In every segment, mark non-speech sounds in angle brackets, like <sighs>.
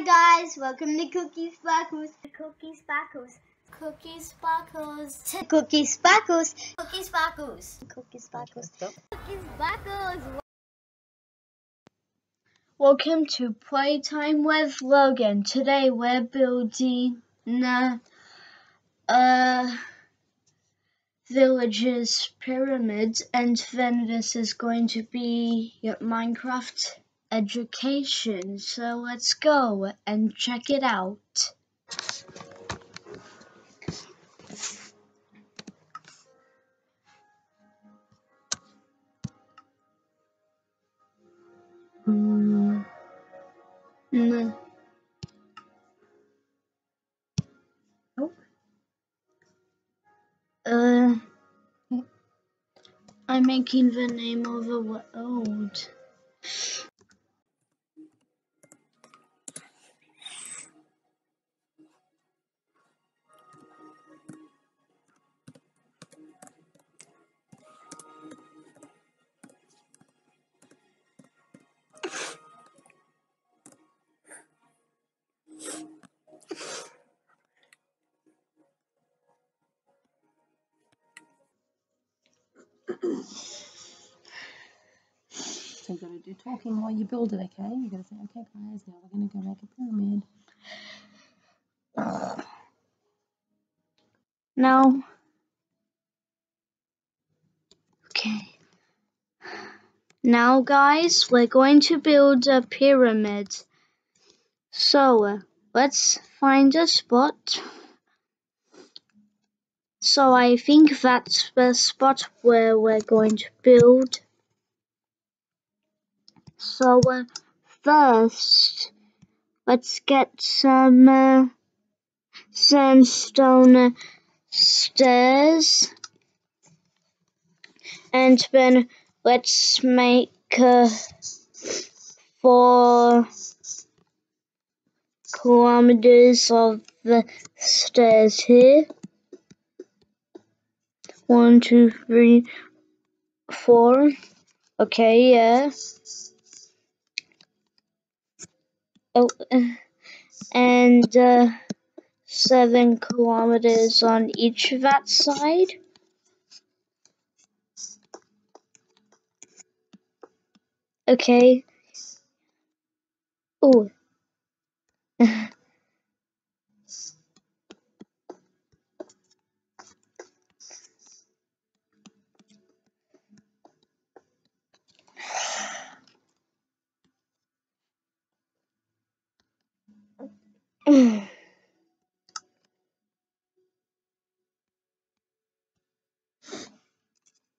Hi guys, welcome to Cookie Sparkles. Cookie Sparkles. Cookie Sparkles. Cookie Sparkles. Cookie Sparkles. Cookie Sparkles. Cookie Sparkles. Welcome to Playtime with Logan. Today we're building a uh, village's pyramid and then this is going to be your Minecraft education. So let's go and check it out. Mm. Oh. Uh, I'm making the name of a world. So you got to do talking while you build it, okay? You got to say, okay, guys, now we're going to go make a pyramid. Now, okay. Now, guys, we're going to build a pyramid. So, let's find a spot. So, I think that's the spot where we're going to build. So, uh, first, let's get some uh, sandstone stairs. And then let's make uh, four kilometers of the stairs here. One, two, three, four. Okay, yeah. Oh, <sighs> and uh, seven kilometers on each of that side. Okay. Oh. <laughs>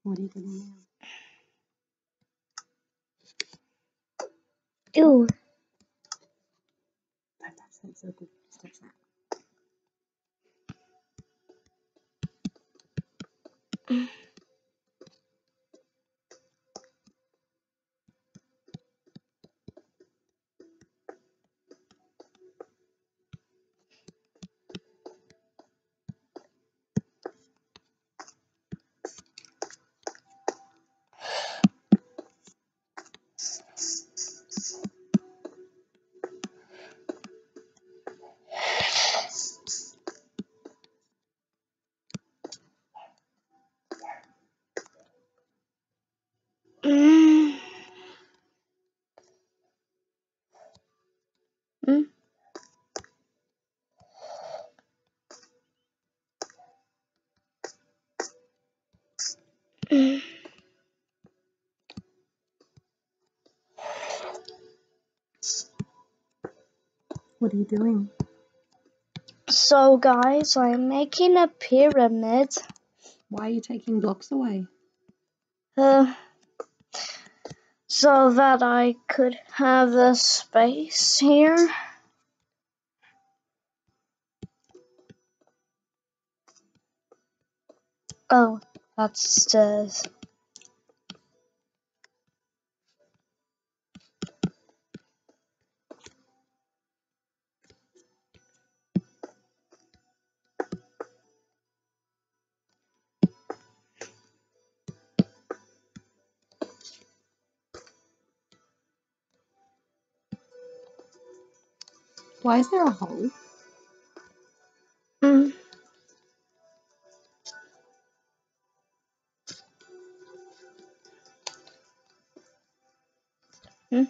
What are you to do? So good. That. Mm. Mm. Mm. What are you doing? So, guys, I'm making a pyramid. Why are you taking blocks away? Uh, so that I could have a space here. Oh, that's stairs. Why is there a hole? Mm. Hmm?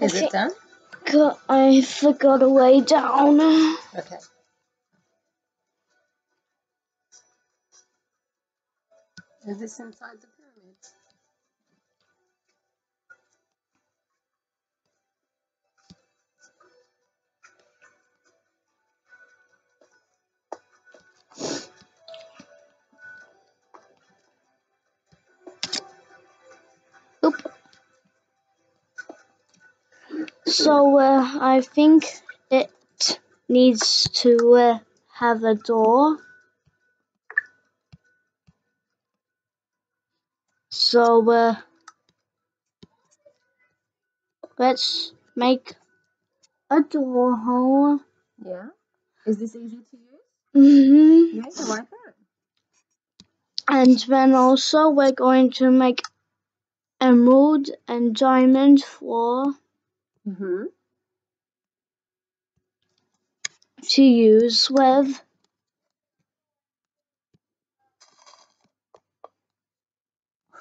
Is Okay. it done? God, I forgot a way down. Okay. Is this inside the So uh, I think it needs to uh, have a door. So uh, let's make a door hole. Yeah. Is this easy to use? hmm you like it? And then also we're going to make emerald and diamond floor Mm-hmm. to use with.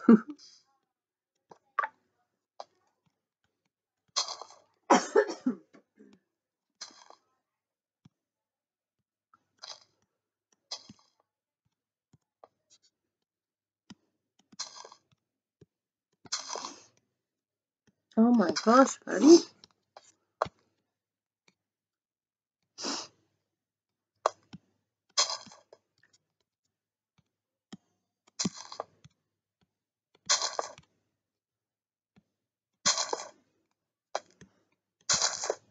<laughs> my gosh, buddy.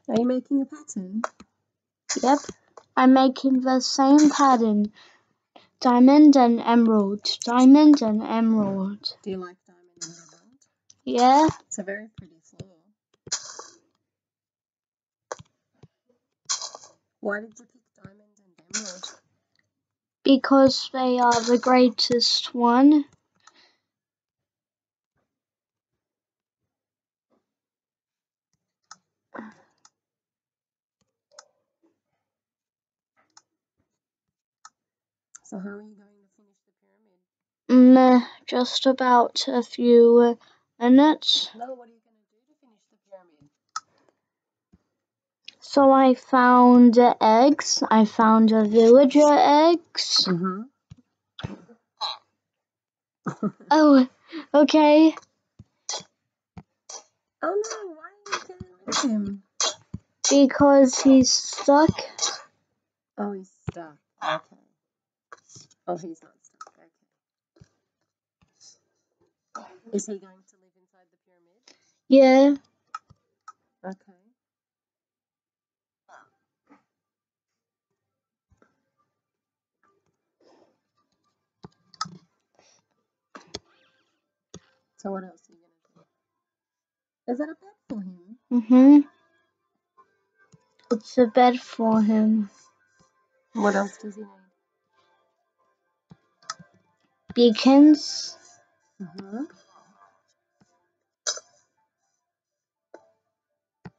Are you making a pattern? Yep, I'm making the same pattern. Diamond and emerald, diamond and emerald. Do you like diamond and emerald? Yeah, It's a very pretty floor. Why did you pick diamond and emerald? because they are the greatest one. So how are you going to finish the pyramid? Mm, just about a few minutes. No, what are you going to do to finish the pyramid? So I found eggs. I found a villager eggs. Mm-hmm. Oh, okay. Oh no, why are you getting him? Because he's stuck. Oh, he's stuck. Okay. Oh, he's not stuck. Okay. Is he going to live inside the pyramid? Yeah. Okay. So what else are you gonna do? Is that a bed for him? Mm-hmm. It's a bed for him. What else does he need? Beacons. Mm-hmm.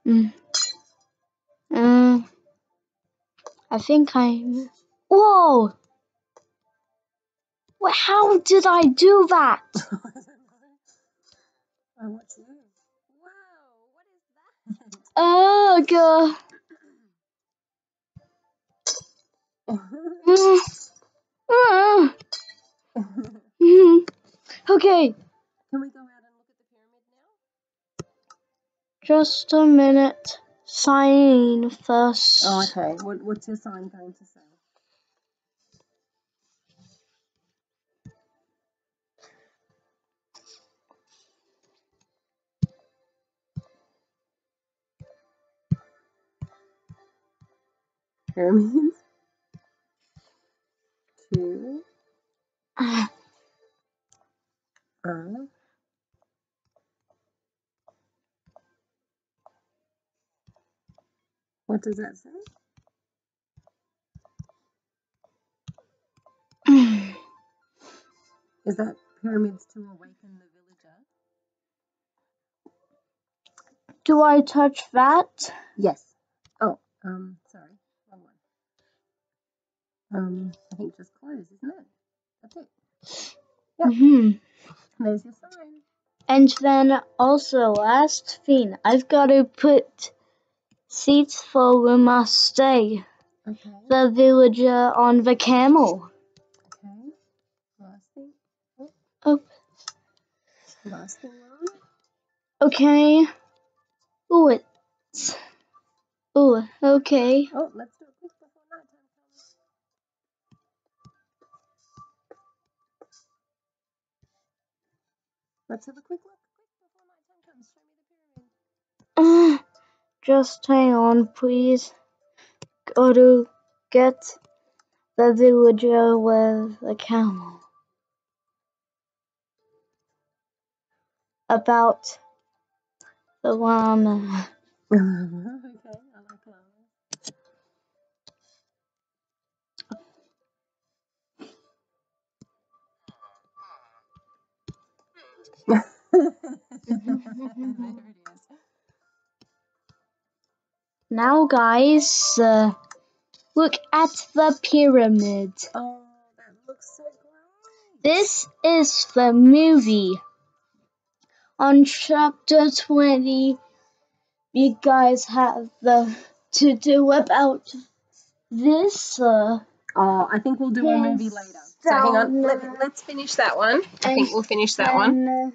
Mm. Um, I think I. Whoa! Wha- How did I do that? <laughs> I watch you. Wow, what is that? <laughs> Oh god. <laughs> <laughs> Okay, Can we go out and look at the pyramid now? just a minute. Sign oh, first. Oh, okay. What, what's your sign going to say? Pyramids. <laughs> Two. Uh, what does that say? <clears throat> Is that pyramids to awaken the villager? Do I touch that? Yes. Oh, um, sorry. Um, I think just close, isn't it? That's it. Yep. hmm There's your sign. And then also, last thing, I've got to put seats for we must stay. Okay. The villager on the camel. Okay. Last thing. Oh, Last thing okay. Ooh, it's. Ooh, okay. Oh, let's Let's have a quick look. Quick before nighttime comes. Show me the pyramid. Uh, just hang on, please. Gotta get the villager with the camel. About the llama. <laughs> okay, Now, guys, uh, look at the pyramid. Oh, that looks so great. This is the movie. On chapter 20, you guys have the to do about this. Uh, Oh, I think we'll do a movie later. So hang on, let, let's finish that one. I think we'll finish that one. uh,